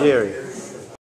Jerry.